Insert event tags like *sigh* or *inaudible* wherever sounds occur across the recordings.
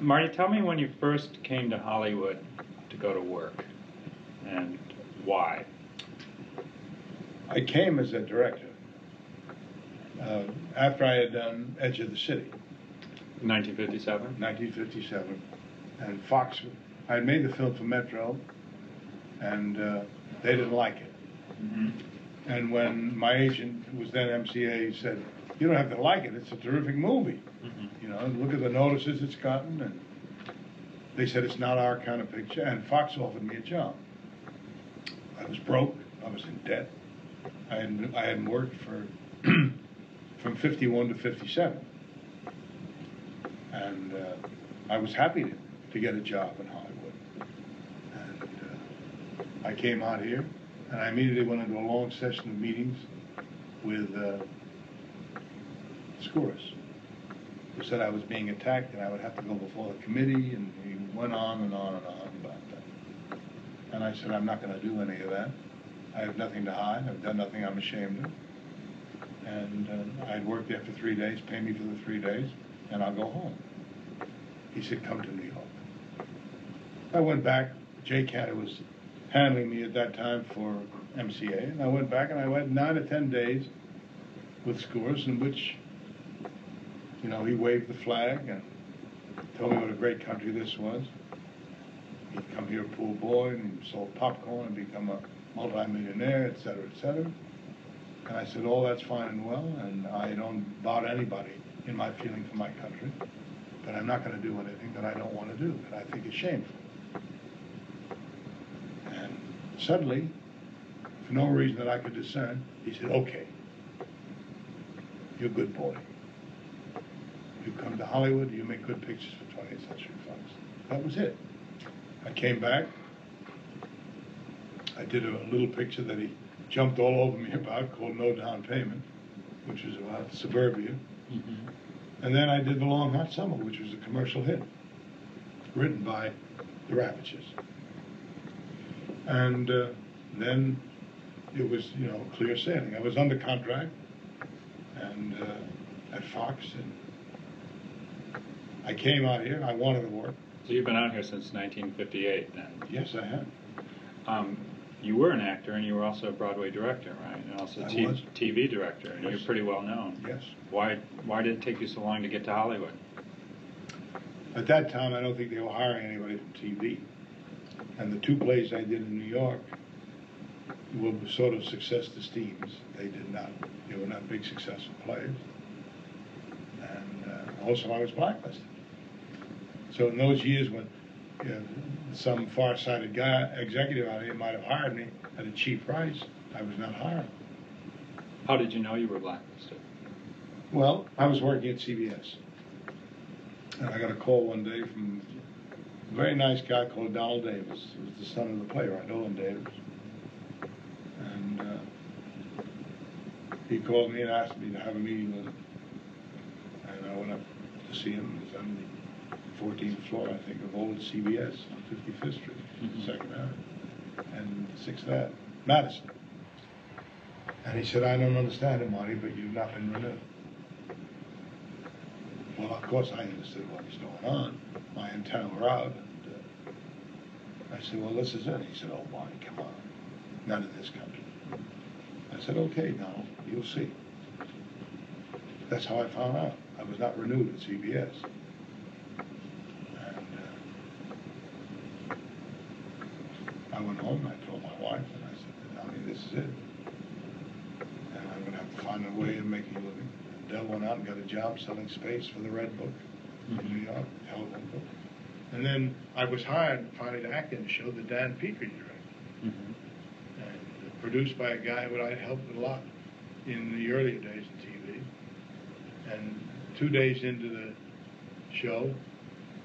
Marty, tell me when you first came to Hollywood to go to work and why. I came as a director uh, after I had done Edge of the City, 1957? 1957, and Fox. I had made the film for Metro, and uh, they didn't like it. Mhm. And when my agent, who was then MCA, said, "You don't have to like it. It's a terrific movie. Mhm. You know, look at the notices it's gotten." And they said it's not our kind of picture. And Fox offered me a job. I was broke. I was in debt. I hadn't, I hadn't worked for *clears throat* from 51 to 57, and uh, I was happy to, to get a job in Hollywood. And uh, I came out here, and I immediately went into a long session of meetings with uh, who said I was being attacked and I would have to go before the committee, and he went on and on and on about that. And I said, I'm not going to do any of that. I have nothing to hide. I've done nothing I'm ashamed of. And uh, I'd worked for three days, pay me for the three days, and I'll go home. He said, come to New York. I went back. Jay Kanter was handling me at that time for MCA, and I went back and I went nine or ten days with Skouras in which, you know, he waved the flag and told me what a great country this was. He'd come here a poor boy and sold popcorn and become a multimillionaire, et cetera, et cetera. And I said, all that's fine and well, and I don't bother anybody in my feeling for my country, but I'm not going to do anything that I don't want to do, that I think is shameful. Suddenly, for no reason that I could discern, he said, okay, you're a good boy. You come to Hollywood, you make good pictures for 20th Century Fox. That was it. I came back. I did a little picture that he jumped all over me *laughs* about called No Down Payment, which was about suburbia. Mhm. And then I did The Long Hot Summer, which was a commercial hit, written by the Ravetches. And uh, then it was, you know, clear sailing. I was under contract and uh, at Fox, and I came out here. I wanted to work. So you've been out here since 1958 then? Yes, I have. Um, you were an actor and you were also a Broadway director, right? And also I T- was. TV director, and Yes. you're pretty well known. Yes. Why, why did it take you so long to get to Hollywood? At that time, I don't think they were hiring anybody from TV. And the two plays I did in New York were sort of success teams. They did not, they were not big successful plays. And uh, also, I was blacklisted. So in those years when you know, some far-sighted guy, executive out here might have hired me at a cheap price, I was not hired. How did you know you were blacklisted? Well, I was working at CBS. And I got a call one day from very nice guy called Donald Davis. He was the son of the playwright, Owen Davis. And uh, he called me and asked me to have a meeting with him. And I went up to see him. He was on the 14th floor, I think, of old CBS on 55th Street, Mhm. Second Avenue, and Sixth Avenue, Madison. And he said, I don't understand it, Marty, but you've not been renewed. Well, of course, I understood what was going on. My antenna were out. And, uh, I said, well, this is it. He said, oh, Marty, come on. Not in this country. I said, okay, now, you'll see. That's how I found out. I was not renewed at CBS. And uh, I went home and I told my wife, and I said, mean, this is it. And I'm going to have to find a way of making a living. And Dell went out and got a job selling space for the Red Book in New York, telephone book. And then I was hired finally to act in a show that Dan Petrie directed Mhm. and produced by a guy who I helped a lot in the earlier days of TV. And two days into the show,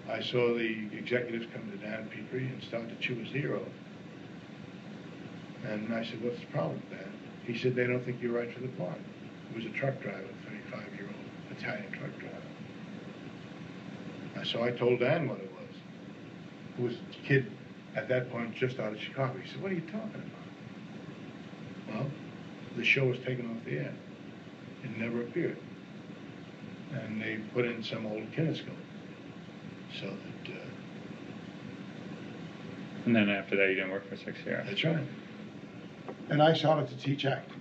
I saw the executives come to Dan Petrie and start to chew his ear off. And I said, what's the problem, Dan? He said, they don't think you're right for the part. He was a truck driver, a 35-year-old Italian truck driver. So I told Dan what it was. Who was a kid at that point just out of Chicago. He said, what are you talking about? Well, the show was taken off the air. It never appeared. And they put in some old kinescope. So that, uh, And then after that, you didn't work for six years? that's right. And I started to teach acting.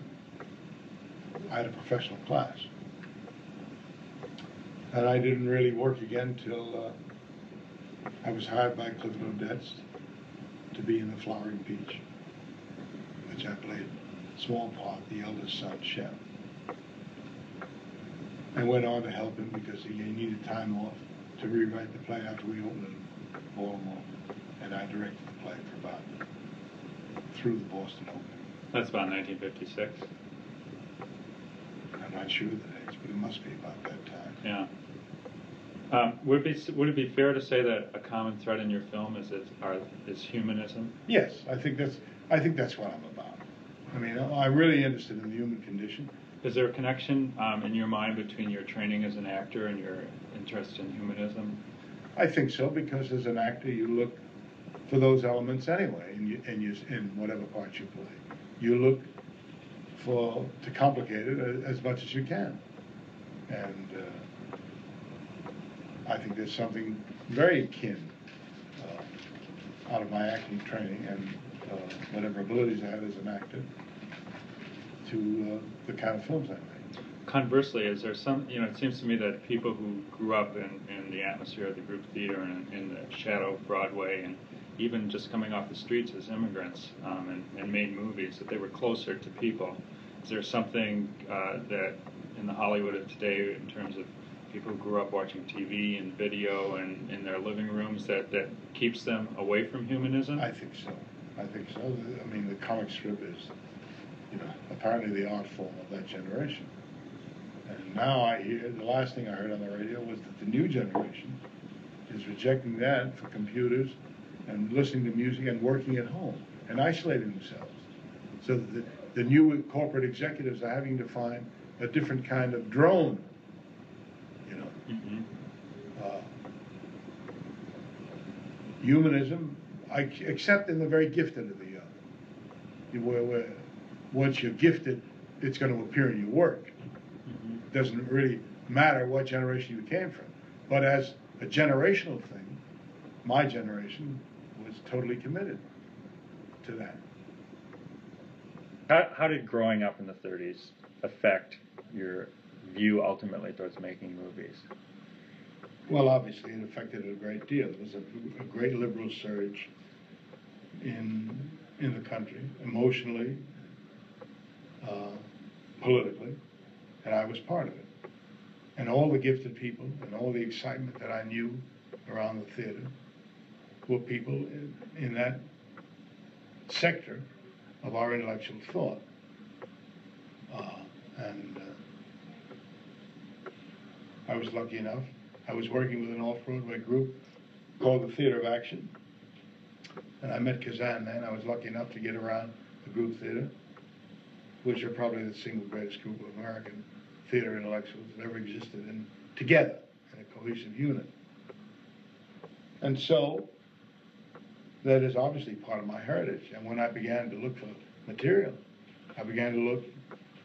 I had a professional class. And I didn't really work again till uh, I was hired by Clifford Odets to be in The Flowering Peach, which I played small part, the eldest son, Shem. I went on to help him because he needed time off to rewrite the play after we opened in Baltimore. And I directed the play for about, through the Boston opening. That's about 1956. I'm not sure the dates, but it must be about that time. Yeah. Um, would it be would it be fair to say that a common thread in your film is is, are, is humanism? Yes, I think that's, I think that's what I'm about. I mean, I'm really interested in the human condition. Is there a connection um, in your mind between your training as an actor and your interest in humanism? I think so, because as an actor, you look for those elements anyway, in, you, in, you, in whatever part you play. You look for to complicate it as much as you can, and uh, I think there's something very akin uh, out of my acting training and uh, whatever abilities I had as an actor to uh, the kind of films I made. Conversely, is there some, you know, it seems to me that people who grew up in, in the atmosphere of the group theater and in the shadow of Broadway and even just coming off the streets as immigrants um, and, and made movies, that they were closer to people. Is there something uh, that in the Hollywood of today, in terms of people who grew up watching TV and video and in their living rooms, that, that keeps them away from humanism? I think so. I think so. I mean, the comic strip is, you know, apparently the art form of that generation. And now I hear, the last thing I heard on the radio was that the new generation is rejecting that for computers and listening to music and working at home and isolating themselves. So that the, the new corporate executives are having to find a different kind of drone. Mhm. Uh, humanism, I accept in the very gifted of the young. You- Where, where, once you're gifted, it's going to appear in your work. Mhm. Doesn't really matter what generation you came from. But as a generational thing, my generation was totally committed to that. How, how did growing up in the 30s affect your view ultimately towards making movies? Well, obviously, it affected it a great deal. There was a, a great liberal surge in in the country, emotionally, uh, politically, and I was part of it. And all the gifted people and all the excitement that I knew around the theater were people in, in that sector of our intellectual thought. Uh, and uh, I was lucky enough. I was working with an off-Broadway group called the Theater of Action, and I met Kazan then. I was lucky enough to get around the group theater, which are probably the single greatest group of American theater intellectuals that ever existed, and together in a cohesive unit. And so, that is obviously part of my heritage. And when I began to look for material, I began to look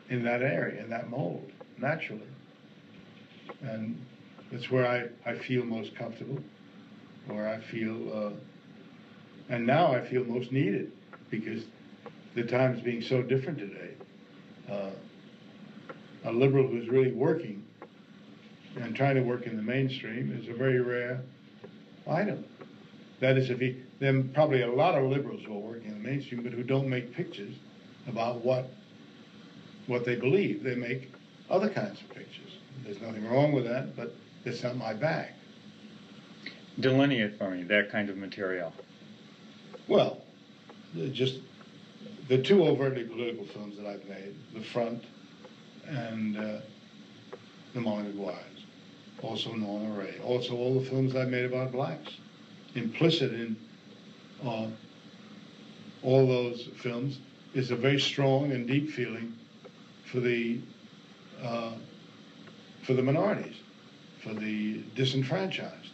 in that area, in that mold, naturally. And that's where I, I feel most comfortable, where I feel, uh, and now I feel most needed because the times being so different today. Uh, a liberal who's really working and trying to work in the mainstream is a very rare item. That is, if he, then probably a lot of liberals who are working in the mainstream, but who don't make pictures about what what they believe. They make other kinds of pictures. There's nothing wrong with that, but it's not my bag. Delineate for me that kind of material. Well, just the two overtly political films that I've made, The Front and uh, The Molly Maguires, also Norma Rae, also all the films I've made about blacks. Implicit in uh, all those films is a very strong and deep feeling for the uh, for the minorities, for the disenfranchised.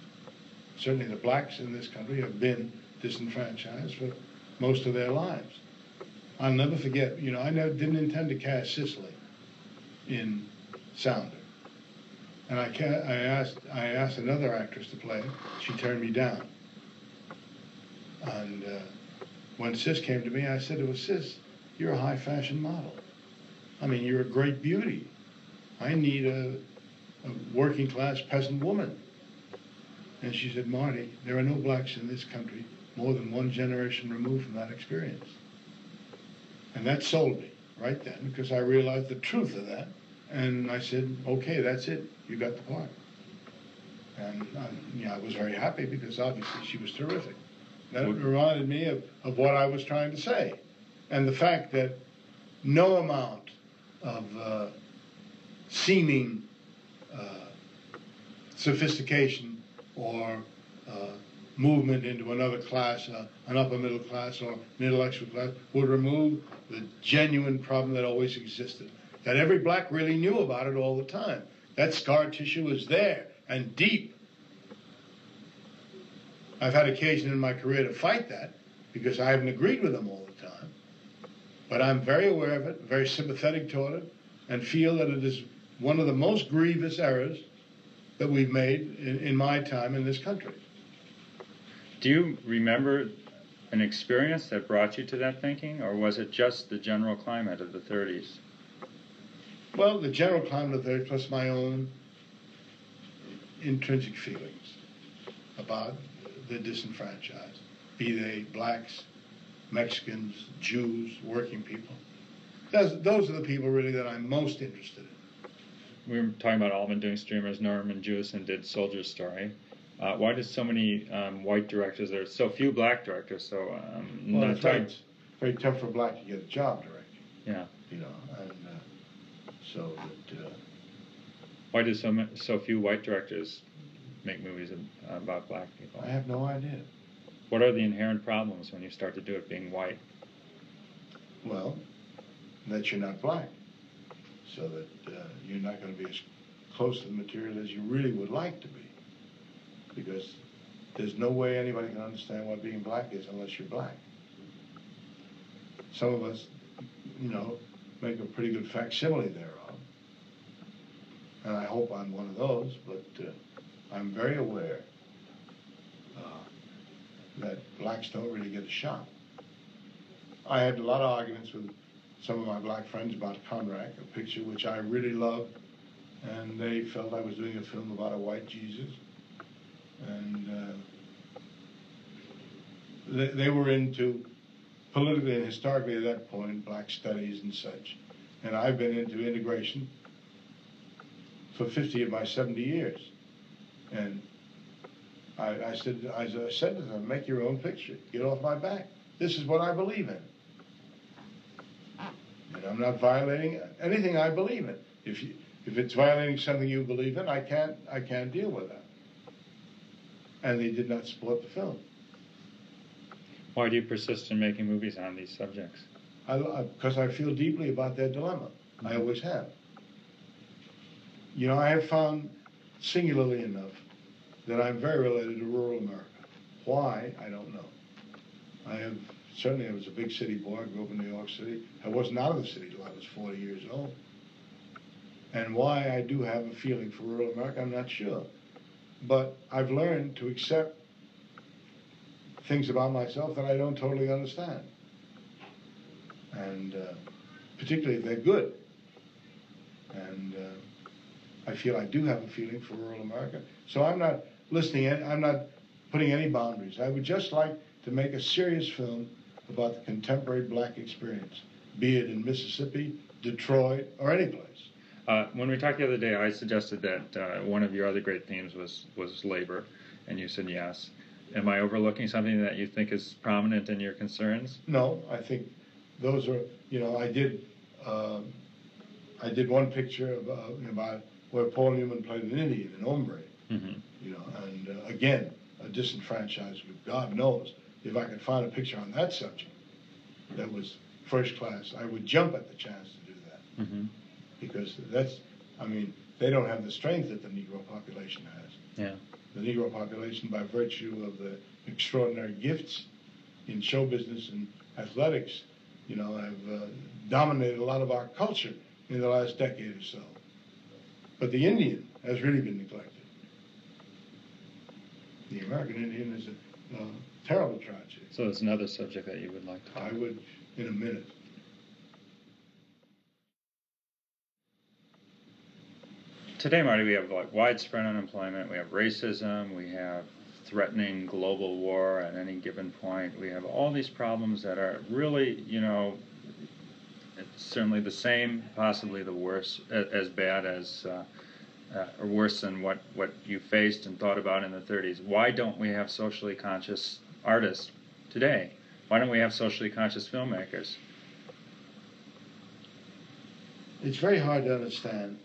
Certainly, the blacks in this country have been disenfranchised for most of their lives. I'll never forget. You know, I never didn't intend to cast Cicely in Sounder, And I, ca- I asked I asked another actress to play. She turned me down. And uh, when Sis came to me, I said to her, Sis, you're a high fashion model. I mean, you're a great beauty. I need a, a working class peasant woman. And she said, Marty, there are no blacks in this country more than one generation removed from that experience. And that sold me right then because I realized the truth of that. And I said, okay, that's it. You got the part. And I, yeah, I was very happy because obviously she was terrific. That reminded me of, of what I was trying to say. And the fact that no amount of uh, seeming uh, sophistication or uh, movement into another class, uh, an upper middle class or an intellectual class, would remove the genuine problem that always existed. That every black really knew about it all the time. That scar tissue is there and deep. I've had occasion in my career to fight that because I haven't agreed with them all the time. But I'm very aware of it, very sympathetic toward it, and feel that it is one of the most grievous errors that we've made in, in my time in this country. Do you remember an experience that brought you to that thinking, or was it just the general climate of the 30s? Well, the general climate of the 30s, plus my own intrinsic feelings about the disenfranchised, be they blacks, Mexicans, Jews, working people. Those, those are the people really that I'm most interested in. We were talking about Altman doing streamers. Norman Jewison did Soldier's Story. Uh, why did so many um, white directors? There's so few black directors. So um, well, not it's very, it's very tough for black to get a job directing. Yeah. You know, and uh, so that. Uh, why do so so few white directors make movies about black people? I have no idea. What are the inherent problems when you start to do it being white? Well, that you're not black, so that uh, you're not going to be as close to the material as you really would like to be because there's no way anybody can understand what being black is unless you're black. Some of us, you know, make a pretty good facsimile thereof. And I hope I'm one of those, but uh, I'm very aware uh, that blacks don't really get a shot. I had a lot of arguments with some of my black friends about Conrack, a picture which I really loved, and they felt I was doing a film about a white Jesus and uh, they, they were into politically and historically at that point black studies and such. And I've been into integration for 50 of my 70 years. And I, I said, I said to them, make your own picture. Get off my back. This is what I believe in. And I'm not violating anything I believe in. If you, if it's violating something you believe in, I can't I can't deal with that and they did not support the film. Why do you persist in making movies on these subjects? I because I, I, feel deeply about their dilemma. Mm-hmm. I always have. You know, I have found, singularly enough, that I'm very related to rural America. Why, I don't know. I have certainly I was a big city boy. I grew up in New York City. I wasn't out of the city till I was 40 years old. And why I do have a feeling for rural America, I'm not sure. But I've learned to accept things about myself that I don't totally understand. And uh, particularly if they're good. And uh, I feel I do have a feeling for rural America. So I'm not listening, I'm not putting any boundaries. I would just like to make a serious film about the contemporary black experience, be it in Mississippi, Detroit, or any place. Uh, when we talked the other day, I suggested that uh, one of your other great themes was was labor, and you said yes. Am I overlooking something that you think is prominent in your concerns? No, I think those are. You know, I did. Um, I did one picture of, uh, about where Paul Newman played an Indian in Hombre. Mm-hmm. You know, and uh, again, a disenfranchised group. God knows if I could find a picture on that subject that was first class, I would jump at the chance to do that. Mm-hmm because that's, I mean, they don't have the strength that the Negro population has. Yeah. The Negro population, by virtue of the extraordinary gifts in show business and athletics, you know, have uh, dominated a lot of our culture in the last decade or so. But the Indian has really been neglected. The American Indian is a uh, terrible tragedy. So it's another subject that you would like to. I would, in a minute. Today, Marty, we have like widespread unemployment, we have racism, we have threatening global war at any given point. We have all these problems that are really, you know, certainly the same, possibly the worst, as bad as, uh, uh, or worse than what, what you faced and thought about in the 30s. Why don't we have socially conscious artists today? Why don't we have socially conscious filmmakers? It's very hard to understand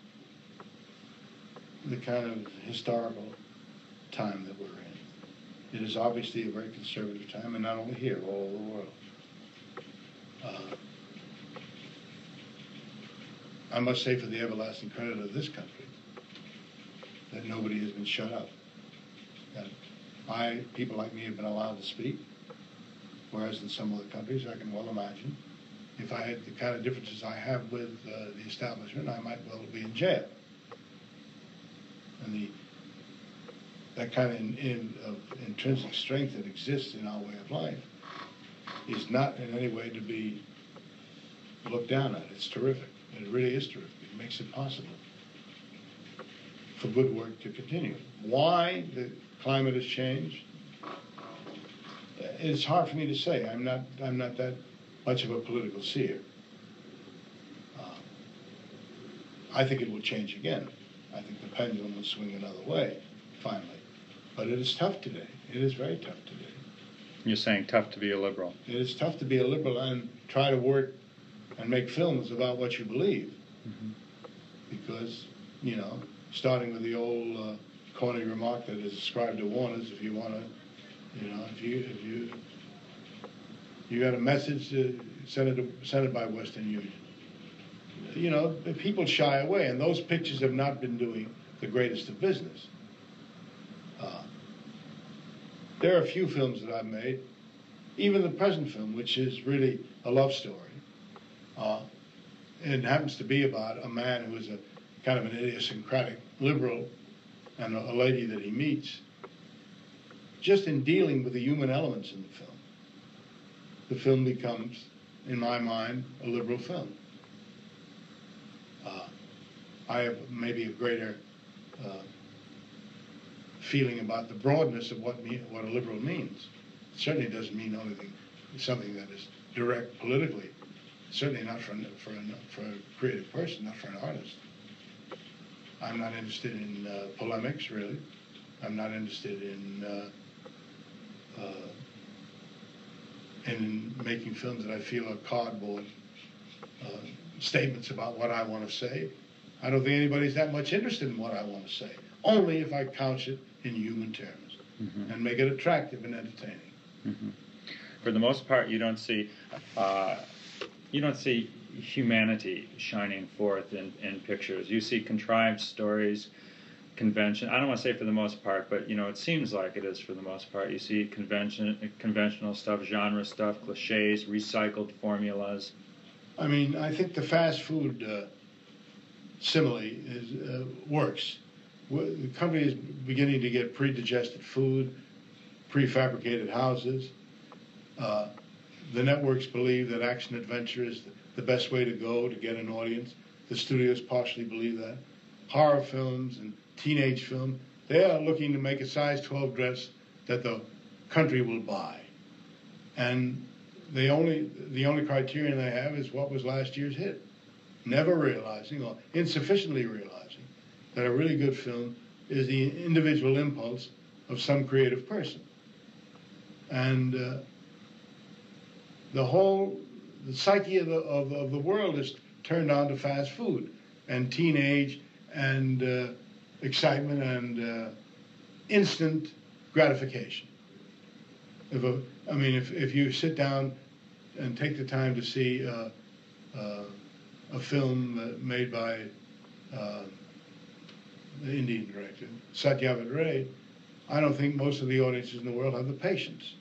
the kind of historical time that we're in. It is obviously a very conservative time, and not only here, all over the world. Uh, I must say, for the everlasting credit of this country, that nobody has been shut up. I, people like me have been allowed to speak, whereas in some other countries, I can well imagine, if I had the kind of differences I have with uh, the establishment, I might well be in jail and the that kind of, in, in, of intrinsic strength that exists in our way of life is not in any way to be looked down at. It's terrific. It really is terrific. It makes it possible for good work to continue. Why the climate has changed? It's hard for me to say. I'm not. I'm not that much of a political seer. Uh, I think it will change again. I think the pendulum will swing another way, finally. But it is tough today. It is very tough today. You're saying tough to be a liberal. It is tough to be a liberal and try to work and make films about what you believe. Mm-hmm. Because, you know, starting with the old uh, corny remark that is ascribed to Warner's, if you want to, you know, if you, if you, you got a message, uh, send, it to, send it by Western Union you know, people shy away, and those pictures have not been doing the greatest of business. Uh, there are a few films that I've made, even the present film, which is really a love story. Uh, it happens to be about a man who is a kind of an idiosyncratic liberal and a, lady that he meets. Just in dealing with the human elements in the film, the film becomes, in my mind, a liberal film. I have maybe a greater uh, feeling about the broadness of what me, what a liberal means. It certainly doesn't mean anything something that is direct politically. Certainly not for for for a creative person, not for an artist. I'm not interested in uh, polemics, really. I'm not interested in uh, uh, in making films that I feel are cardboard uh, statements about what I want to say. I don't think anybody's that much interested in what I want to say. Only if I couch it in human terms mm-hmm. and make it attractive and entertaining. Mm-hmm. For the most part, you don't see uh, you don't see humanity shining forth in, in pictures. You see contrived stories, convention. I don't want to say for the most part, but you know, it seems like it is for the most part. You see convention, conventional stuff, genre stuff, cliches, recycled formulas. I mean, I think the fast food. Uh, simile is, uh, works. The company is beginning to get pre-digested food, prefabricated houses. Uh, the networks believe that action adventure is the best way to go to get an audience. The studios partially believe that. Horror films and teenage film, they are looking to make a size 12 dress that the country will buy. And the only the only criterion they have is what was last year's hit never realizing or insufficiently realizing that a really good film is the individual impulse of some creative person. And uh, the whole the psyche of the, of, of, the world is turned on to fast food and teenage and uh, excitement and uh, instant gratification. If a, I mean, if, if you sit down and take the time to see uh, uh, a film made by uh, the Indian director, Satyajit Ray, I don't think most of the audiences in the world have the patience.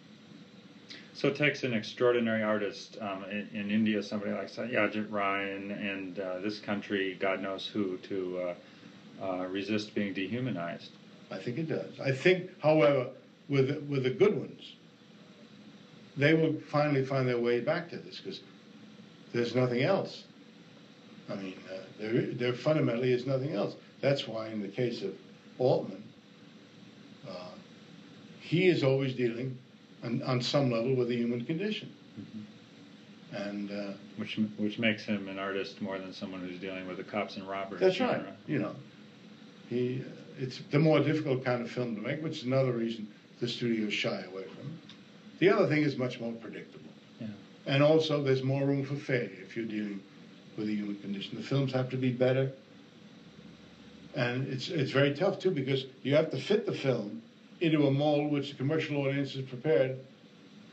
So it takes an extraordinary artist um, in, in, India, somebody like Satyajit Ray, and, uh, this country, God knows who, to uh, uh, resist being dehumanized. I think it does. I think, however, with with the good ones, they will finally find their way back to this because there's nothing else. I mean, uh, there, there fundamentally is nothing else. That's why, in the case of Altman, uh, he is always dealing on, on some level with the human condition. And uh, Which which makes him an artist more than someone who's dealing with the cops and robbers. that's right. genre. You know, he uh, it's the more difficult kind of film to make, which is another reason the studios shy away from it. The other thing is much more predictable. Yeah. And also, there's more room for failure if you're dealing with the human condition. The films have to be better, and it's it's very tough too because you have to fit the film into a mold which the commercial audience is prepared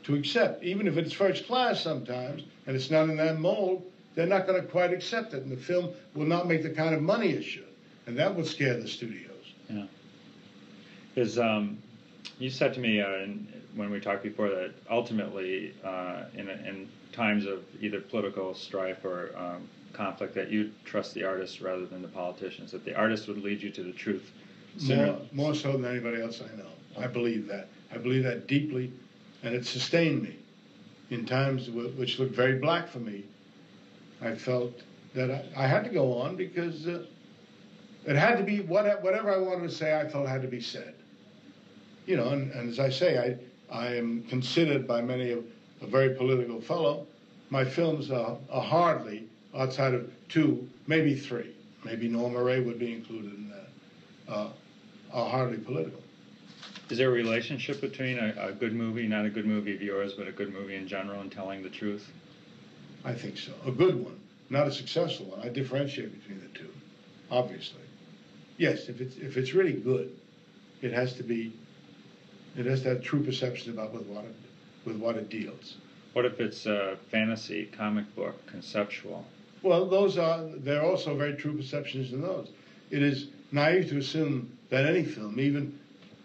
to accept. Even if it's first class sometimes, and it's not in that mold, they're not going to quite accept it, and the film will not make the kind of money it should, and that would scare the studios. Yeah. Is um, you said to me uh, in, when we talked before that ultimately, uh, in, in times of either political strife or um, conflict, that you trust the artists rather than the politicians. That the artists would lead you to the truth. sooner- More, more so than anybody else I know. I believe that. I believe that deeply, and it sustained me in times wh- which looked very black for me. I felt that I, I had to go on because uh, it had to be what, whatever I wanted to say. I felt had to be said. You know, and, and as I say, I I am considered by many a, a very political fellow. My films are, are hardly outside of two, maybe three. Maybe Norma Rae would be included in that. Uh, are hardly political. Is there a relationship between a, a good movie, not a good movie of yours, but a good movie in general, and telling the truth? I think so. A good one, not a successful one. I differentiate between the two, obviously. Yes, if it's if it's really good, it has to be. It has to have true perception about with what it, with what it deals. What if it's uh, fantasy, comic book, conceptual? Well, those are there are also very true perceptions in those. It is naive to assume that any film, even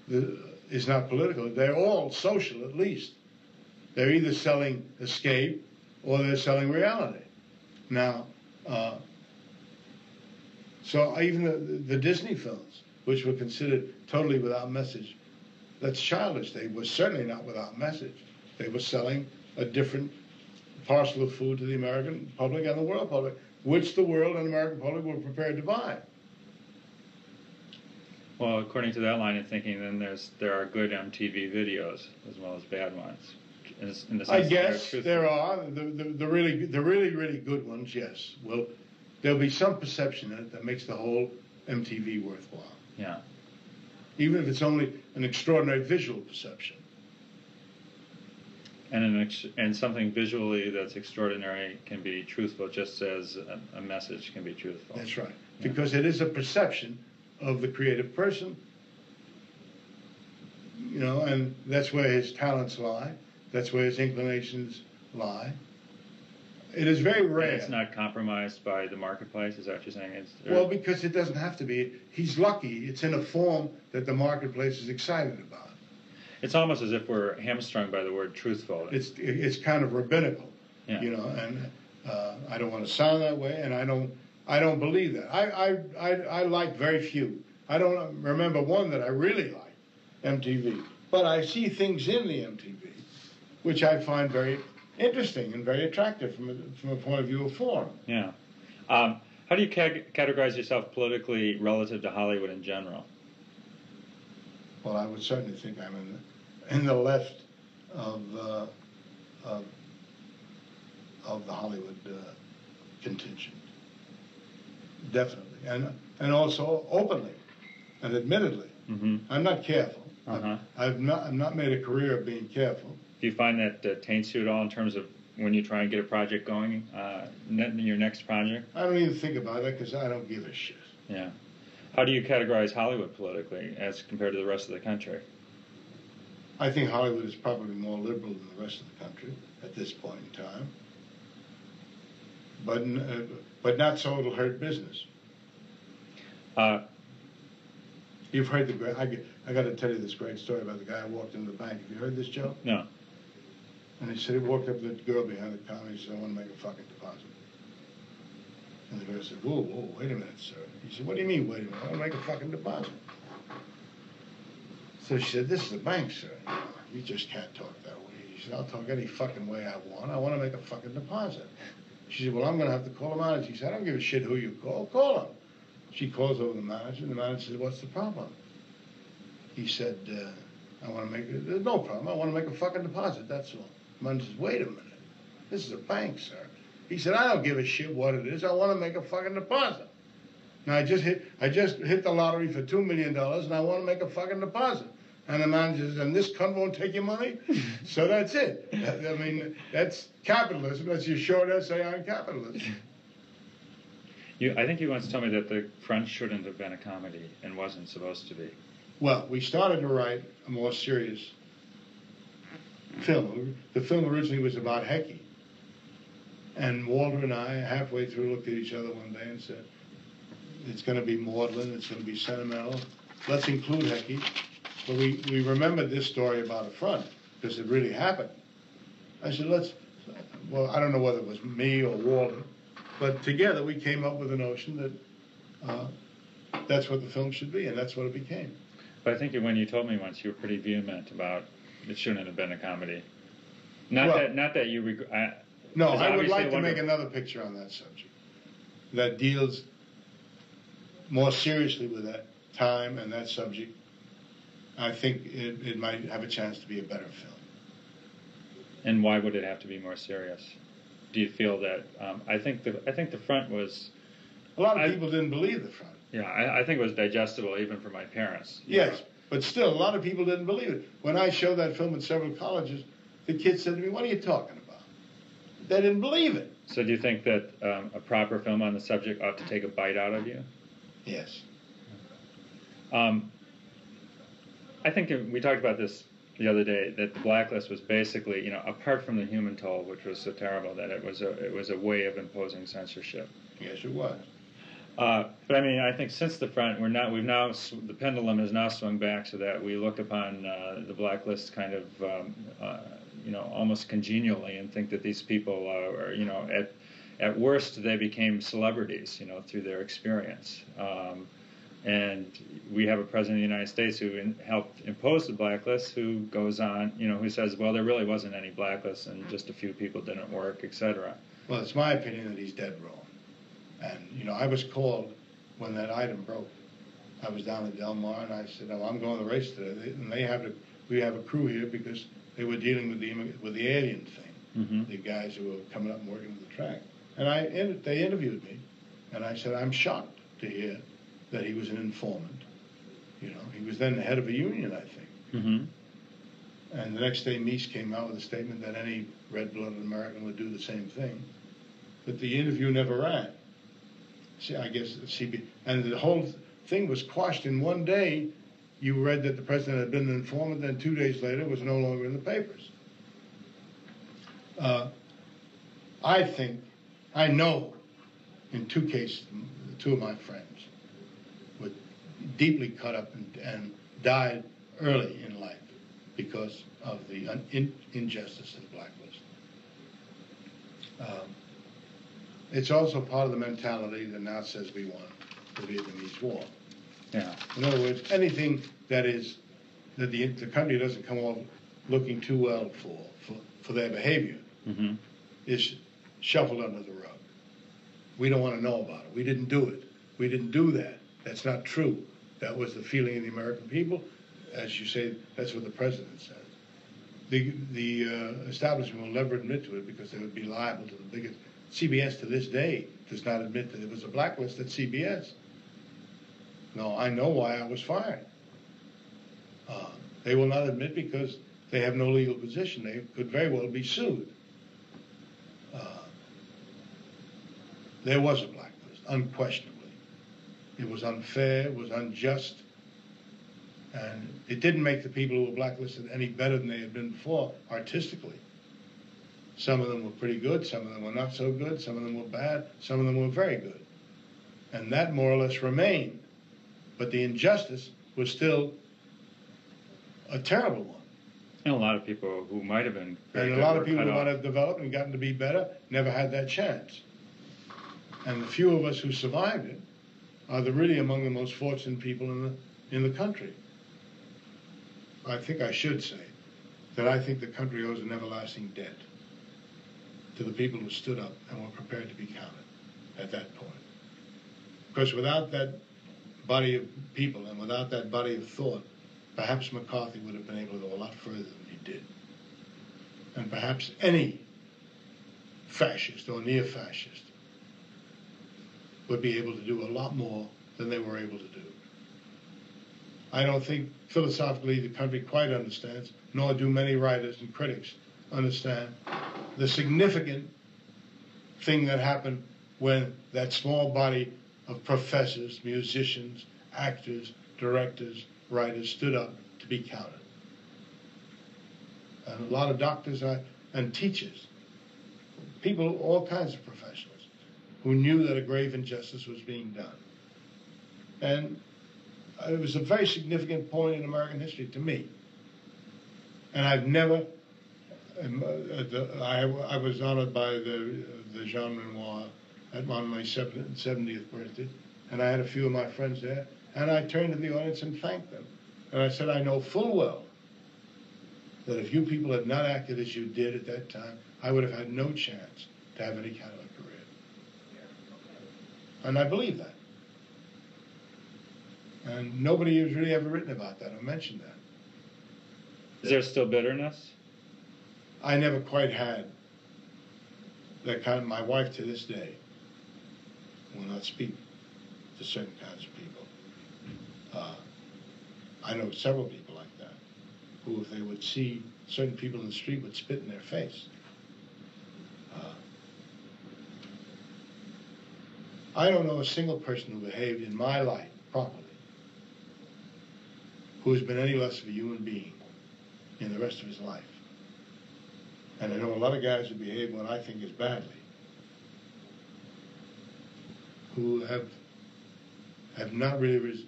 the, is not political. They're all social, at least. They're either selling escape or they're selling reality. Now, uh, so even the, the Disney films, which were considered totally without message, that's childish. They were certainly not without message. They were selling a different parcel of food to the American public and the world public, which the world and American public were prepared to buy. Well, according to that line of thinking, then there's there are good MTV videos as well as bad ones. In, the- sense I guess there are the, the, the really the really really good ones. Yes, well, there'll be some perception in it that makes the whole MTV worthwhile, Yeah. even if it's only an extraordinary visual perception. And an ex- and something visually that's extraordinary can be truthful, just as a, a message can be truthful. That's right, Yeah. because it is a perception of the creative person. You know, and that's where his talents lie. That's where his inclinations lie. It is very And rare. it's not compromised by the marketplace. Is that what you're saying? It's, or- Well, because it doesn't have to be. He's lucky. It's in a form that the marketplace is excited about. it's almost as if we're hamstrung by the word truthful. It's it's kind of rabbinical, Yeah. you know. And uh, I don't want to sound that way, and I don't I don't believe that. I I I, I like very few. I don't remember one that I really like, MTV. But I see things in the MTV, which I find very interesting and very attractive from a, from a point of view of form. Yeah. Um, how do you ca- categorize yourself politically relative to Hollywood in general? Well, I would certainly think I'm in the, in the left of, uh, of, of the Hollywood uh, contingent. Definitely. And, and also openly and admittedly. Mm-hmm. I'm not careful. Uh-huh. I've, I've, not, I've not made a career of being careful. Do you find that uh, taints you at all in terms of when you try and get a project going, uh, your next project? I don't even think about it because I don't give a shit. Yeah. How do you categorize Hollywood politically as compared to the rest of the country? I think Hollywood is probably more liberal than the rest of the country at this point in time. But, uh, but not so it'll hurt business. Uh, You've heard the great. I, g- I got to tell you this great story about the guy who walked into the bank. Have you heard this, Joe? no. And he said he walked up to the girl behind the counter. He said, "I want to make a fucking deposit." And the girl said, whoa, whoa, wait a minute, sir. He said, what do you mean, wait a minute? I want to make a fucking deposit. So she said, this is a bank, sir. You just can't talk that way. He said, I'll talk any fucking way I want. I want to make a fucking deposit. She said, well, I'm going to have to call the manager. He said, I don't give a shit who you call. Call him. She calls over the manager, and the manager says, what's the problem? He said, uh, I want to make, there's no problem. I want to make a fucking deposit, that's all. The manager says, wait a minute. This is a bank, sir. He said, I don't give a shit what it is. I want to make a fucking deposit. Now I just hit, I just hit the lottery for two million dollars, and I want to make a fucking deposit. And the manager says, and this cunt won't take your money? *laughs* so that's it. I mean, that's capitalism. That's your short essay on capitalism. You, I think you once told me that the Front shouldn't have been a comedy and wasn't supposed to be. Well, we started to write a more serious film. The film originally was about Hecky. And Walter and I, halfway through, looked at each other one day and said, it's going to be maudlin, it's going to be sentimental. Let's include Hecky. But we, we remembered this story about a front because it really happened. I said, let's, well, I don't know whether it was me or Walter, but together we came up with a notion that uh, that's what the film should be, and that's what it became. But I think when you told me once, you were pretty vehement about it shouldn't have been a comedy. Not Well- that, not that you regret. No, I would like to make another picture on that subject that deals more seriously with that time and that subject. I think it, it might have a chance to be a better film. And why would it have to be more serious? Do you feel that? Um, I think the I think the front was. A lot of I- people didn't believe the front. Yeah, I, I think it was digestible even for my parents. Yes, know. but still, a lot of people didn't believe it. When I showed that film at several colleges, the kids said to me, "What are you talking about?" They didn't believe it. So do you think that um, a proper film on the subject ought to take a bite out of you? Yes. Um, I think we talked about this the other day that the blacklist was basically, you know, apart from the human toll, which was so terrible that it was a it was a way of imposing censorship. Yes, it was. Uh, but I mean, I think since the front, we're not. We've now the pendulum has now swung back so that we look upon uh, the blacklist kind of, um, uh, you know, almost congenially, and think that these people uh, are, you know, at at worst they became celebrities, you know, through their experience. Um, and we have a president of the United States who in, helped impose the blacklist, who goes on, you know, who says, well, there really wasn't any blacklist, and just a few people didn't work, etc. Well, it's my opinion that he's dead wrong. And, you know, I was called when that item broke. I was down at Del Mar and I said, oh, I'm going to the race today. They- And they have a, we have a crew here because they were dealing with the, with the alien thing. Mhm. The guys who were coming up and working with the track. And I, they interviewed me and I said, I'm shocked to hear that he was an informant. You know, he was then the head of a union, I think. Mm-hmm. And the next day, Meese came out with a statement that any red-blooded American would do the same thing. But the interview never ran. See, I guess CB, and the whole thing was quashed in one day. You read that the president had been an informant, then two days later, it was no longer in the papers. Uh, I think, I know, in two cases, two of my friends deeply cut up and, and died early in life because of the un, in, injustice of the blacklist. Um, it's also part of the mentality that now says we want the Vietnamese War. Yeah. In other words, anything that is that the, the country doesn't come off looking too well for, for, for their behavior Mm-hmm. is shuffled under the rug. We don't want to know about it. We didn't do it. We didn't do that. That's not true. That was the feeling of the American people. As you say, that's what the president said. The, the uh, establishment will never admit to it because they would be liable to the biggest. CBS to this day does not admit that there was a blacklist at CBS. No, I know why I was fired. Uh, they will not admit because they have no legal position. They could very well be sued. Uh, there was a blacklist, unquestionably. It was unfair, it was unjust, and it didn't make the people who were blacklisted any better than they had been before, artistically. Some of them were pretty good, some of them were not so good, some of them were bad, some of them were very good. And that more or less remained. But the injustice was still a terrible one. And a lot of people who might have been very And a lot of people who might have developed and gotten to be better never had that chance. And the few of us who survived it are the really among the most fortunate people in the in the country. I think I should say that I think the country owes an everlasting debt to the people who stood up and were prepared to be counted at that point. Because without that body of people and without that body of thought, perhaps McCarthy would have been able to go a lot further than he did. And perhaps any fascist or near fascist would be able to do a lot more than they were able to do. I don't think philosophically the country quite understands, nor do many writers and critics understand the significant thing that happened when that small body of professors, musicians, actors, directors, writers stood up to be counted. And a lot of doctors are, and teachers, people, all kinds of professionals, who knew that a grave injustice was being done. And it was a very significant point in American history to me. And I've never, um, uh, I, was honored by the, the Jean Renoir at my 70th birthday, and I had a few of my friends there, and I turned to the audience and thanked them. And I said, I know full well that if you people had not acted as you did at that time, I would have had no chance to have any kind of. And I believe that. And nobody has really ever written about that or mentioned that. Is there still bitterness? I never quite had that kind of, my wife to this day will not speak to certain kinds of people. Uh, I know several people like that who, if they would see certain people in the street, would spit in their face. I don't know a single person who behaved in my life properly who has been any less of a human being in the rest of his life. And I know a lot of guys who behave what I think is badly, who have have not really re-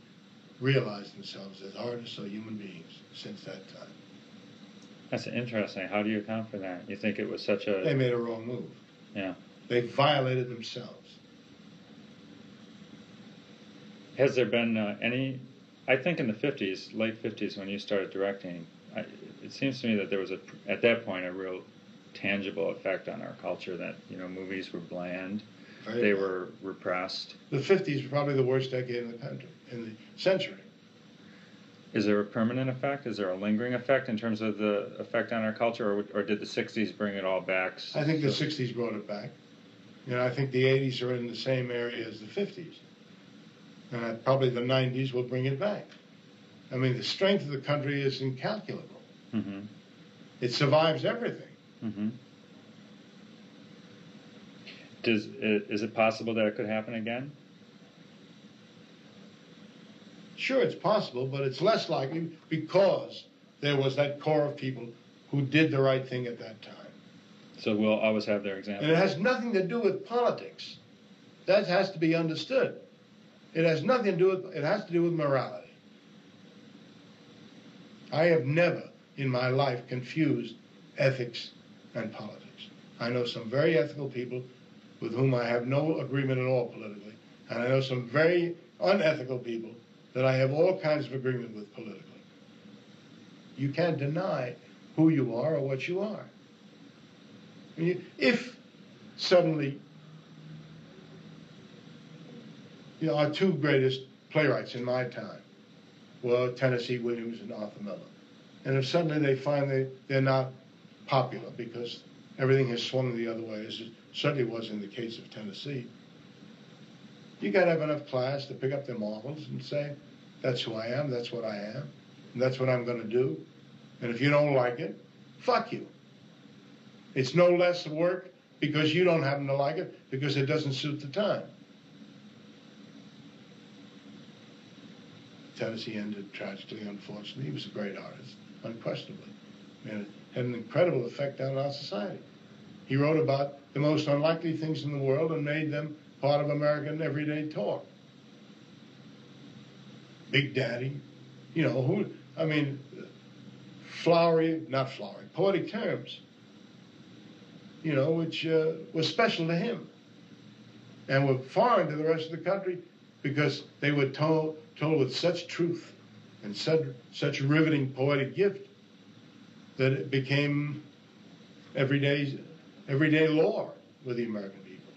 realized themselves as artists or human beings since that time. That's interesting. How do you account for that? You think it was such a They made a wrong move. yeah. They violated themselves. Has there been uh, any? I think in the '50s, late '50s, when you started directing, I, it seems to me that there was a at that point a real tangible effect on our culture that you know movies were bland, Very they were repressed. The 50s were probably the worst decade in the country, in the century. Is there a permanent effect? Is there a lingering effect in terms of the effect on our culture, or, or did the '60s bring it all back? I think the 60s brought it back. You know, I think the 80s are in the same area as the 50s. And probably the 90s will bring it back. I mean, the strength of the country is incalculable. Mhm. It survives everything. Mm-hmm. Does is it possible that it could happen again? Sure, it's possible, but it's less likely because there was that core of people who did the right thing at that time. So we'll always have their example. And it has nothing to do with politics. That has to be understood. It has nothing to do with, it has to do with morality. I have never in my life confused ethics and politics. I know some very ethical people with whom I have no agreement at all politically, and I know some very unethical people that I have all kinds of agreement with politically. You can't deny who you are or what you are. I mean, If suddenly, you know, our two greatest playwrights in my time were Tennessee Williams and Arthur Miller. And if suddenly they find they, they're not popular because everything has swung the other way, as it certainly was in the case of Tennessee, you got to have enough class to pick up their marbles and say, that's who I am, that's what I am, and that's what I'm going to do. And if you don't like it, fuck you. It's no less work because you don't happen to like it because it doesn't suit the time. Tennessee ended tragically, unfortunately. He was a great artist, unquestionably. And it had an incredible effect on our society. He wrote about the most unlikely things in the world and made them part of American everyday talk. Big Daddy, you know, who, I mean, flowery, not flowery, poetic terms, you know, which uh, was special to him. and were foreign to the rest of the country because they were told, told with such truth and such, such riveting poetic gift that it became everyday, everyday lore with the American people.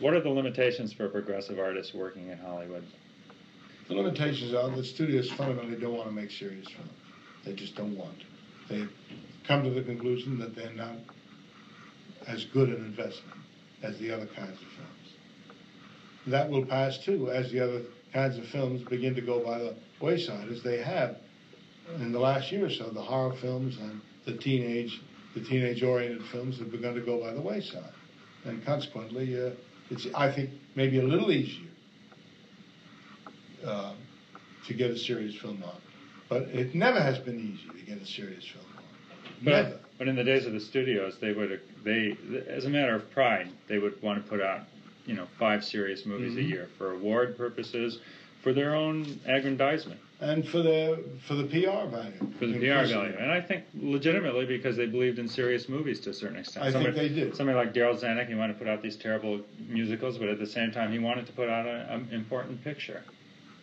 What are the limitations for progressive artists working in Hollywood? The limitations are the studios fundamentally don't want to make serious films. They just don't want to. They've come to the conclusion that they're not as good an investment as the other kinds of films. That will pass too as the other kinds of films begin to go by the wayside, as they have in the last year or so. The horror films and the teenage, the teenage-oriented films have begun to go by the wayside, and consequently, uh, it's I think maybe a little easier uh, to get a serious film on, but it never has been easy to get a serious film on. Never. But in the days of the studios, they would they as a matter of pride, they would want to put out you know five serious movies Mhm. a year for award purposes, for their own aggrandizement, and for the for the PR value. for the PR value, and I think legitimately because they believed in serious movies to a certain extent. I think somebody, they did. Somebody like Darryl Zanuck, he wanted to put out these terrible musicals, but at the same time, he wanted to put out an important picture.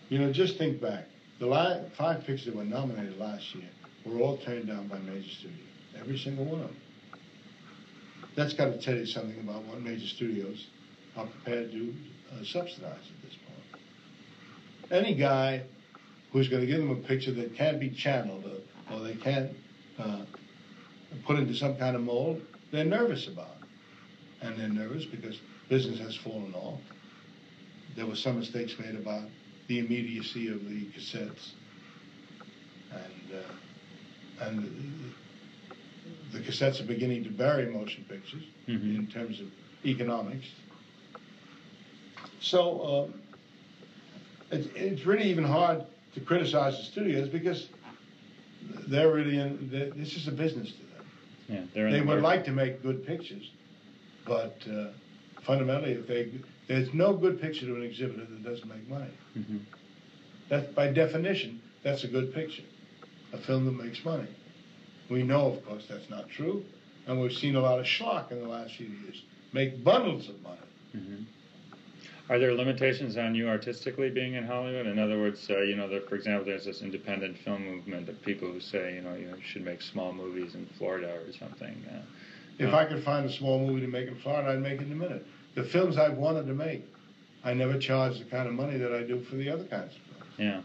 You know, just think back. The five pictures that were nominated last year were all turned down by major studios. Every single one of them. That's got to tell you something about what major studios are prepared to uh, subsidize at this point. Any guy who's going to give them a picture that can't be channeled or, or they can't uh, put into some kind of mold, they're nervous about. And they're nervous because business has fallen off. There were some mistakes made about the immediacy of the cassettes, and uh, and the, the cassettes are beginning to bury motion pictures Mhm. in terms of economics. So um, it's it's really even hard to criticize the studios because they're really in. they this is a business to them. Yeah, they're They the would market. like to make good pictures, but uh, fundamentally, if they there's no good picture to an exhibitor that doesn't make money. Mhm. That by definition, that's a good picture, a film that makes money. We know, of course, that's not true, and we've seen a lot of schlock in the last few years make bundles of money. Mhm. Are there limitations on you artistically being in Hollywood? In other words, uh, you know, there, for example, there's this independent film movement of people who say, you know, you should make small movies in Florida or something. Uh, If uh, I could find a small movie to make in Florida, I'd make it in a minute. The films I've wanted to make, I never charge the kind of money that I do for the other kinds of films. yeah.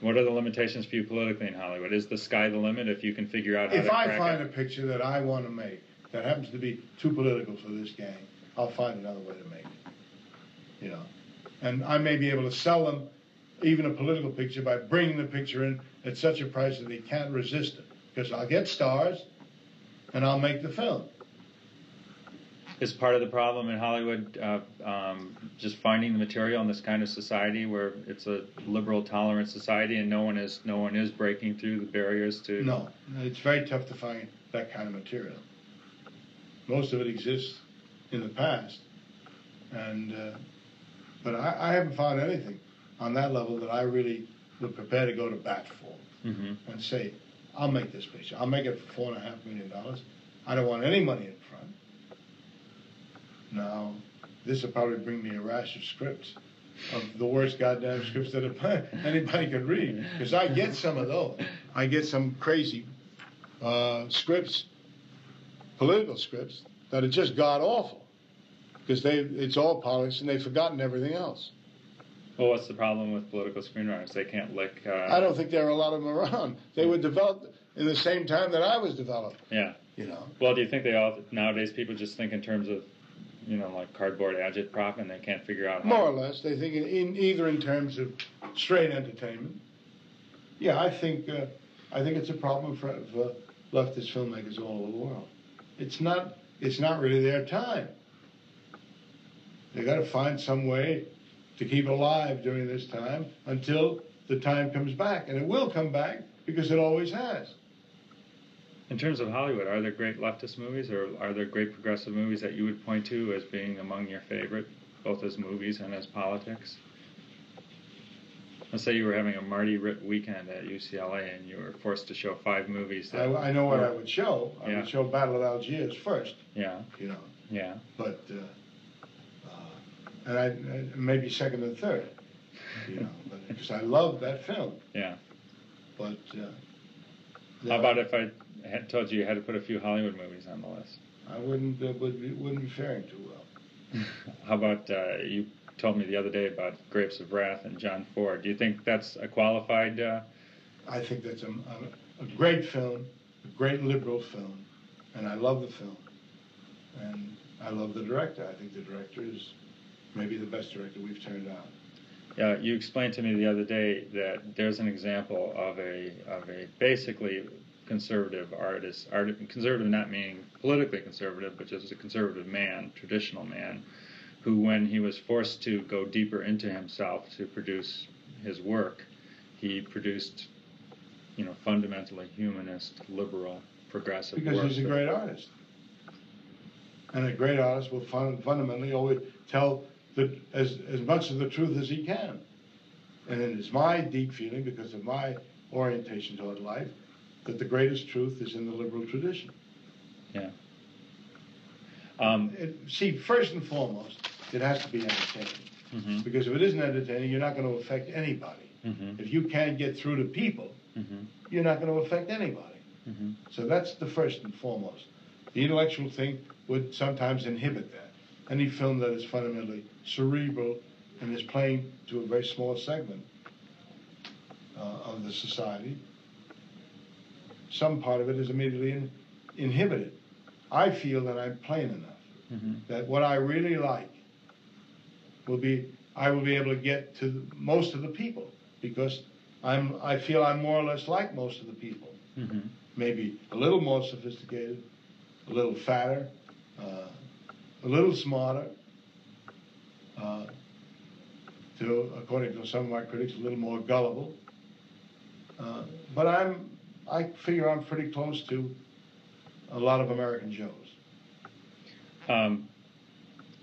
What are the limitations for you politically in Hollywood? Is the sky the limit if you can figure out how to do it? If to I find it? a picture that I want to make that happens to be too political for this gang, I'll find another way to make it. You know, and I may be able to sell them even a political picture by bringing the picture in at such a price that they can't resist it because I'll get stars and I'll make the film. Is part of the problem in Hollywood uh, um, just finding the material in this kind of society where it's a liberal, tolerant society, and no one is no one is breaking through the barriers to No, it's very tough to find that kind of material. Most of it exists in the past, and uh, but I, I haven't found anything on that level that I really would prepare to go to bat for Mhm. and say, I'll make this picture. I'll make it for four and a half million dollars. I don't want any money in front. Now, this will probably bring me a rash of scripts of the worst goddamn scripts that *laughs* anybody could read because I get some of those. I get some crazy uh, scripts, political scripts that are just god awful because they it's all politics and they've forgotten everything else. Well, what's the problem with political screenwriters? They can't lick. Uh, I don't think there are a lot of them around. They were developed in the same time that I was developed. Yeah. You know. Well, do you think they all nowadays people just think in terms of, you know, like cardboard agitprop, and they can't figure out More or less, they think in, in either in terms of straight entertainment. Yeah, I think uh, I think it's a problem for, for leftist filmmakers all over the world. It's not it's not really their time. They got to find some way to keep alive during this time until the time comes back, and it will come back because it always has. In terms of Hollywood, are there great leftist movies, or are there great progressive movies that you would point to as being among your favorite, both as movies and as politics? Let's say you were having a Marty Ritt weekend at UCLA and you were forced to show five movies. That I, I know what I would show. I Yeah. would show Battle of Algiers first, Yeah, you know, yeah. but, uh, uh, and I, I- maybe second and third, you know, but, because I love that film, Yeah. but, uh. How about if I had told you you had to put a few Hollywood movies on the list? I wouldn't, uh, would, be- wouldn't be faring too well. *laughs* How about uh, you told me the other day about Grapes of Wrath and John Ford? Do you think that's a qualified? Uh, I think that's a, a, a great film, a great liberal film, and I love the film. And I love the director. I think the director is maybe the best director we've turned out. yeah, you explained to me the other day that there's an example of a of a basically conservative artist, art, conservative not meaning politically conservative, but just a conservative man, traditional man, who when he was forced to go deeper into himself to produce his work, he produced, you know, fundamentally humanist, liberal, progressive Because he's a great artist. And a great artist will fun, fundamentally always tell the, as, as much of the truth as he can. And it is my deep feeling, because of my orientation toward life, that the greatest truth is in the liberal tradition. Yeah. Um, It, see, first and foremost, it has to be entertaining. mhm, Because if it isn't entertaining, you're not going to affect anybody. mhm, If you can't get through to people, mhm, you're not going to affect anybody. mhm. So that's the first and foremost. The intellectual thing would sometimes inhibit that. Any film that is fundamentally cerebral and is playing to a very small segment uh, of the society, some part of it is immediately in, inhibited. I feel that I'm plain enough Mhm. that what I really like will be I will be able to get to the, most of the people because I'm I feel I'm more or less like most of the people Mhm. maybe a little more sophisticated, a little fatter, uh, a little smarter. Uh, to, according to some of my critics, a little more gullible. Uh, but I'm, I figure I'm pretty close to a lot of American Joes. Um,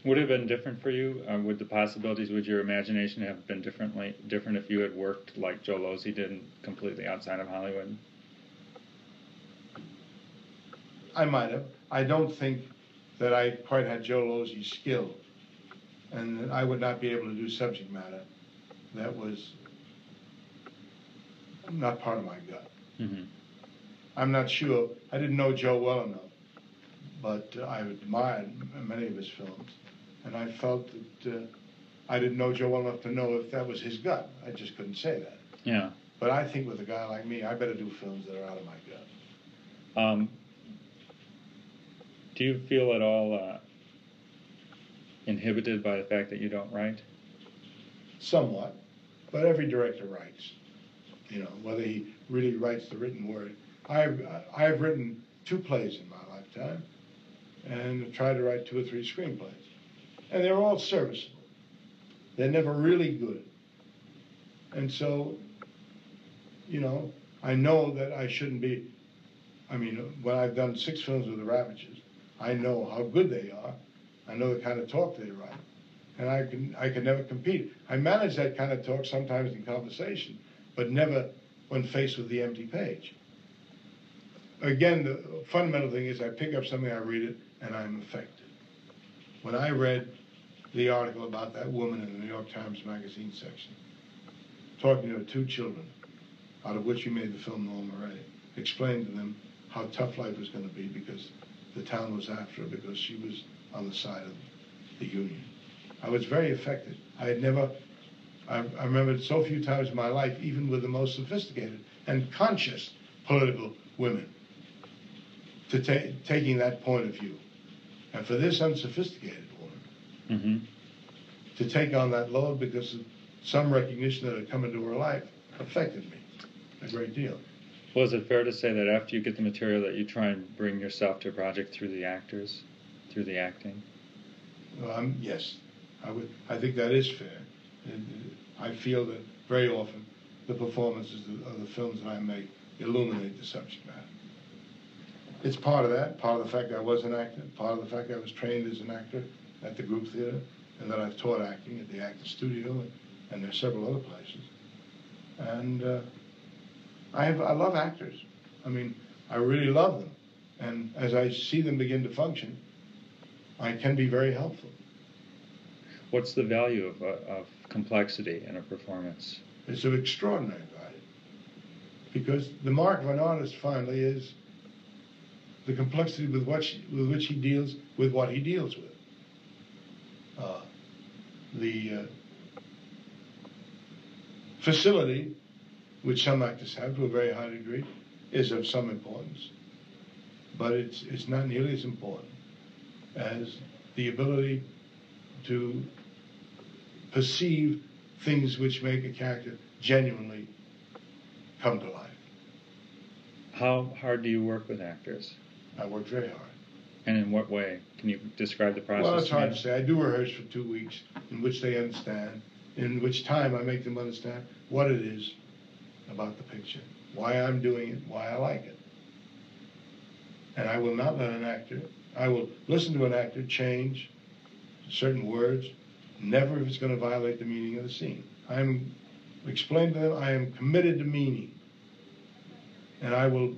would it have been different for you? Uh, would the possibilities, would your imagination have been differently different if you had worked like Joe Losey did, and completely outside of Hollywood? I might have. I don't think that I quite had Joe Losey's skill, and that I would not be able to do subject matter that was not part of my gut. Mm-hmm. I'm not sure. I didn't know Joe well enough, but uh, I admired many of his films, and I felt that uh, I didn't know Joe well enough to know if that was his gut. I just couldn't say that. Yeah. But I think with a guy like me, I better do films that are out of my gut. Um, do you feel at all uh, inhibited by the fact that you don't write? Somewhat, but every director writes. You know, whether he really writes the written word. I've I've written two plays in my lifetime, and tried to write two or three screenplays, and they're all serviceable. They're never really good, and so, you know, I know that I shouldn't be. I mean, when I've done six films with the Ravetches, I know how good they are. I know the kind of talk they write and I can I can never compete. I manage that kind of talk sometimes in conversation, but never when faced with the empty page. Again, the fundamental thing is I pick up something, I read it, and I'm affected. When I read the article about that woman in the New York Times Magazine section, talking to her two children, out of which you made the film Norma Rae, explained to them how tough life was going to be because the town was after her because she was on the side of the Union. I was very affected. I had never, I, I remember it so few times in my life, even with the most sophisticated and conscious political women, to ta- taking that point of view. And for this unsophisticated woman Mm-hmm. to take on that load because of some recognition that had come into her life affected me a great deal. Well, is it fair to say that after you get the material that you try and bring yourself to a project through the actors, through the acting? Um, yes, I would. I think that is fair. And, uh, I feel that very often the performances of the films that I make illuminate the subject matter. It's part of that. Part of the fact I was an actor. Part of the fact I was trained as an actor at the group theater, and that I've taught acting at the Actor Studio, and, and there's several other places. And uh, I have I love actors. I mean, I really love them. And as I see them begin to function, I can be very helpful. What's the value of, uh, of complexity in a performance? It's of extraordinary value. Because the mark of an artist finally is the complexity with, she, with which he deals with what he deals with. Uh, the uh, facility, which some actors have to a very high degree, is of some importance, but it's, it's not nearly as important as the ability to perceive things which make a character genuinely come to life. How hard do you work with actors? I work very hard. And in what way? Can you describe the process? Well, it's hard to say. I do rehearse for two weeks, in which they understand, in which time I make them understand what it is about the picture, why I'm doing it, why I like it. And I will not let an actor, I will listen to an actor change certain words, never if it's going to violate the meaning of the scene. I'm explain to them I am committed to meaning. And I will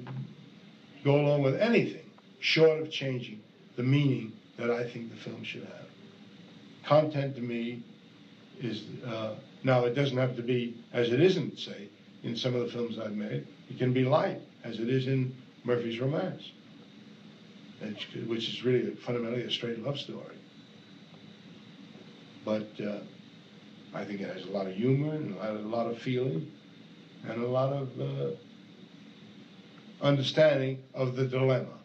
go along with anything short of changing the meaning that I think the film should have. Content to me is uh, now it doesn't have to be as it isn't, say, in some of the films I've made. It can be light, as it is in Murphy's Romance, which is really fundamentally a straight love story. But uh, I think it has a lot of humor and a lot of, feeling and a lot of uh, understanding of the dilemma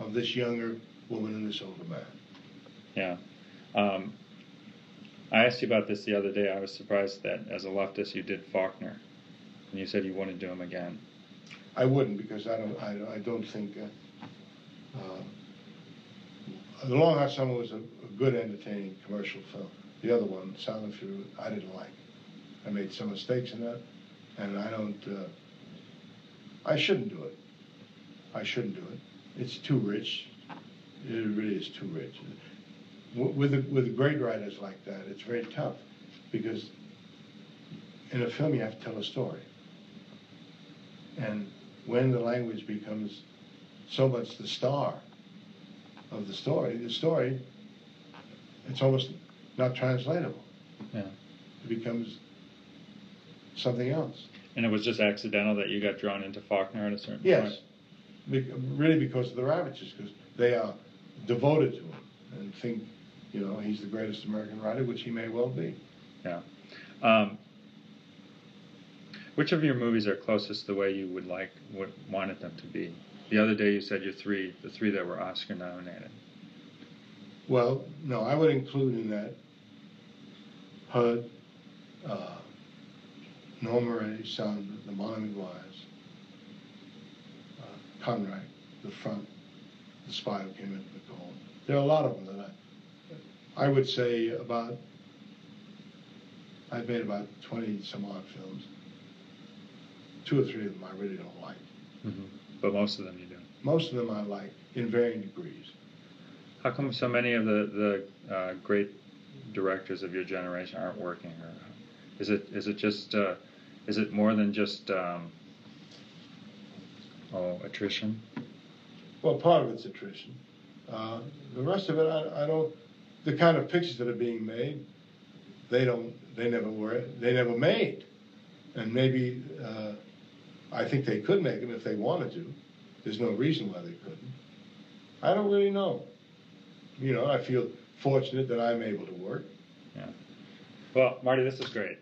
of this younger woman and this older man. Yeah. Um, I asked you about this the other day. I was surprised that as a leftist you did Faulkner, and you said you wouldn't do him again. I wouldn't because I don't. I, I don't think. Uh, uh, the Long Hot Summer was a, a, good, entertaining commercial film. The other one, Silent Fury, I didn't like. I made some mistakes in that, and I don't. Uh, I shouldn't do it. I shouldn't do it. It's too rich. It really is too rich. With with great writers like that, it's very tough because in a film you have to tell a story, and when the language becomes so much the star of the story, the story it's almost not translatable. Yeah. It becomes something else. And it was just accidental that you got drawn into Faulkner at a certain yes. point. Yes, really because of the Ravetches, because they are devoted to him and think, you know, he's the greatest American writer, which he may well be. Yeah. Um, which of your movies are closest to the way you would like, would wanted them to be? The other day you said your three, the three that were Oscar nominated. Well, no, I would include in that HUD, uh, Norma Rae, Sounder, the Maguires, uh, Conrack, The Front, The Spy Who Came Into the Cold. There are a lot of them that I, I would say about, I've made about 20 some odd films. Two or three of them I really don't like. Mm-hmm. But most of them you do. Most of them I like in varying degrees. How come so many of the, the uh, great directors of your generation aren't working? Or is it is it just uh, is it more than just um, oh attrition? Well, part of it's attrition. Uh, the rest of it, I, I, don't. The kind of pictures that are being made, they don't. They never were. They never made, and maybe uh, I think they could make them if they wanted to. There's no reason why they couldn't. I don't really know. You know, I feel fortunate that I'm able to work. Yeah. Well, Marty, this is great.